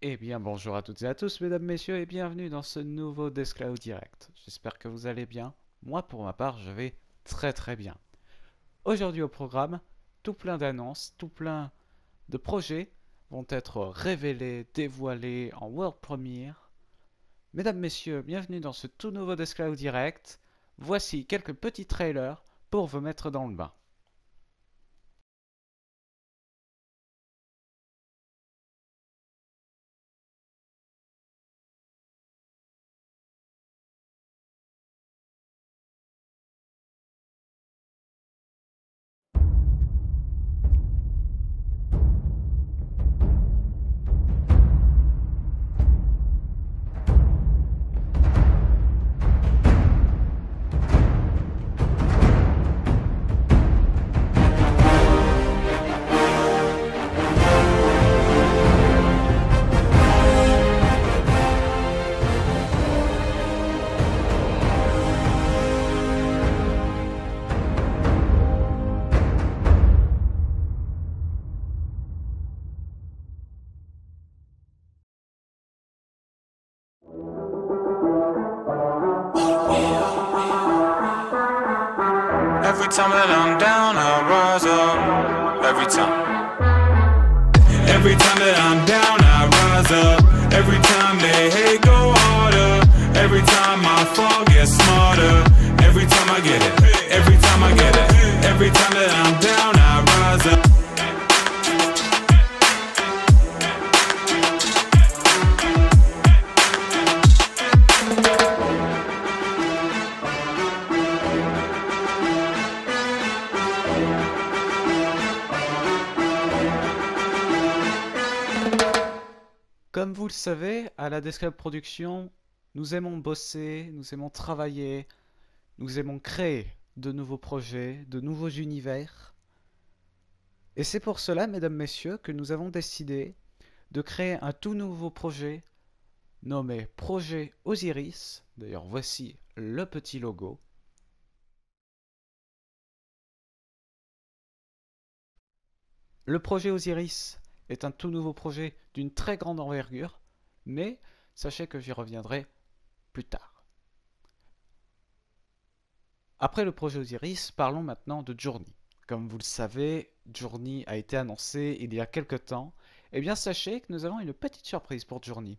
Eh bien bonjour à toutes et à tous mesdames, messieurs et bienvenue dans ce nouveau Descloud Direct. J'espère que vous allez bien. Moi pour ma part je vais très très bien. Aujourd'hui au programme, tout plein d'annonces, tout plein de projets vont être révélés, dévoilés en world premiere. Mesdames, messieurs, bienvenue dans ce tout nouveau Descloud Direct. Voici quelques petits trailers pour vous mettre dans le bain. Every time that I'm down, I rise up. Every time they hate, go harder. Every time I fall, get smarter. Every time I get it. Vous le savez, à la Desclub Production, nous aimons bosser, nous aimons travailler, nous aimons créer de nouveaux projets, de nouveaux univers. Et c'est pour cela, mesdames, messieurs, que nous avons décidé de créer un tout nouveau projet nommé Projet Osiris. D'ailleurs, voici le petit logo. Le projet Osiris est un tout nouveau projet d'une très grande envergure, mais sachez que j'y reviendrai plus tard. Après le projet Osiris, parlons maintenant de Journey. Comme vous le savez, Journey a été annoncé il y a quelque temps. Eh bien, sachez que nous avons une petite surprise pour Journey.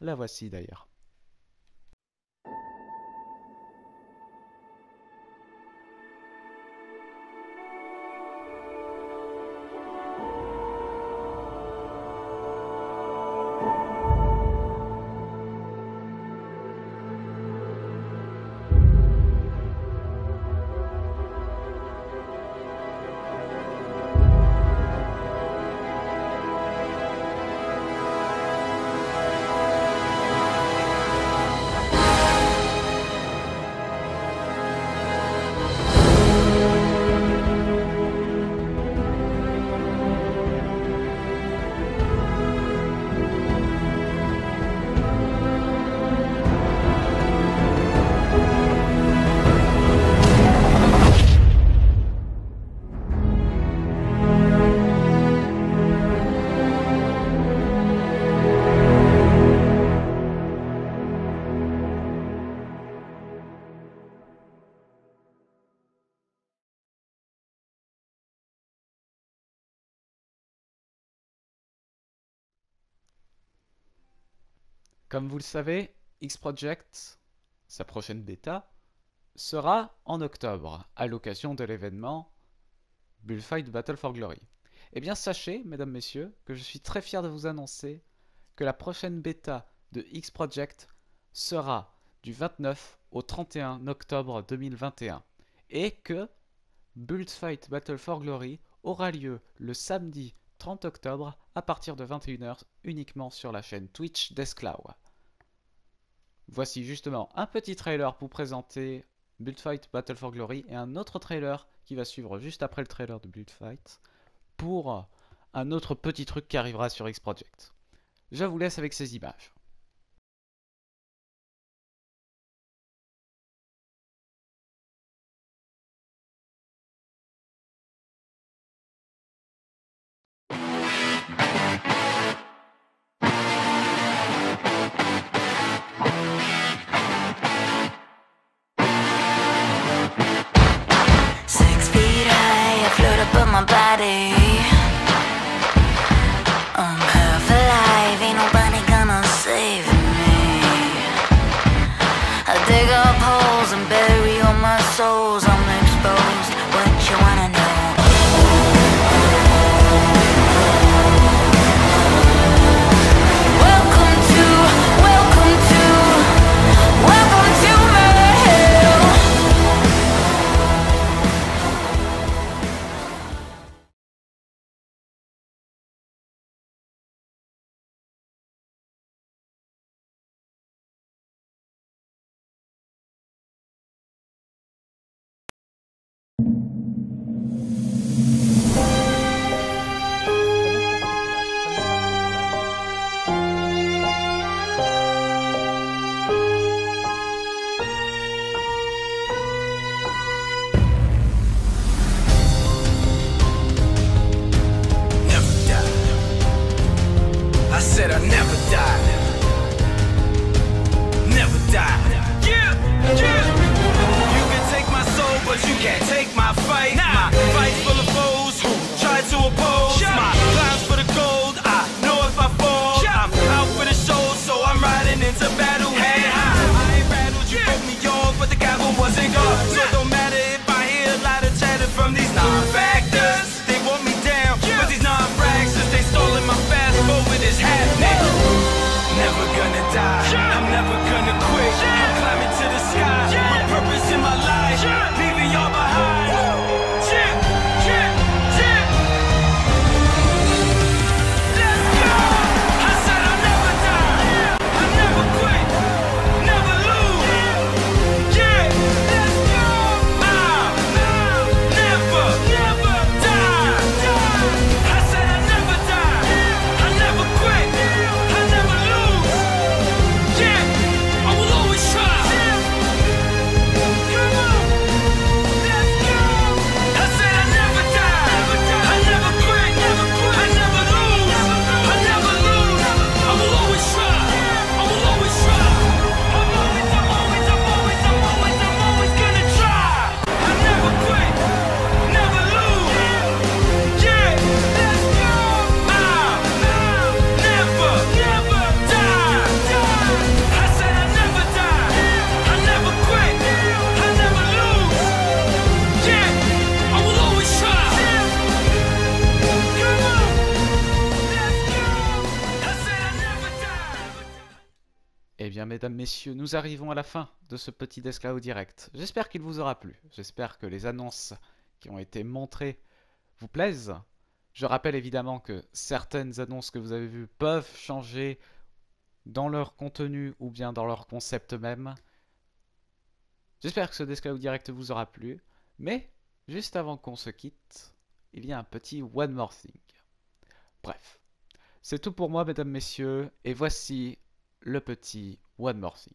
La voici d'ailleurs. Comme vous le savez, X-Project, sa prochaine bêta, sera en octobre, à l'occasion de l'événement Bullfight Battle for Glory. Eh bien sachez, mesdames, messieurs, que je suis très fier de vous annoncer que la prochaine bêta de X-Project sera du 29 au 31 octobre 2021 et que Bullfight Battle for Glory aura lieu le samedi 30 octobre à partir de 21h uniquement sur la chaîne Twitch d'Esclaw. Voici justement un petit trailer pour présenter Buildfight Battle for Glory et un autre trailer qui va suivre juste après le trailer de Buildfight pour un autre petit truc qui arrivera sur X-Project. Je vous laisse avec ces images. mesdames, messieurs, nous arrivons à la fin de ce petit Desclao direct. J'espère qu'il vous aura plu. J'espère que les annonces qui ont été montrées vous plaisent. Je rappelle évidemment que certaines annonces que vous avez vues peuvent changer dans leur contenu ou bien dans leur concept même. J'espère que ce Desclao direct vous aura plu. Mais juste avant qu'on se quitte, il y a un petit one more thing. Bref. C'est tout pour moi, mesdames, messieurs, et voici le petit One More Thing.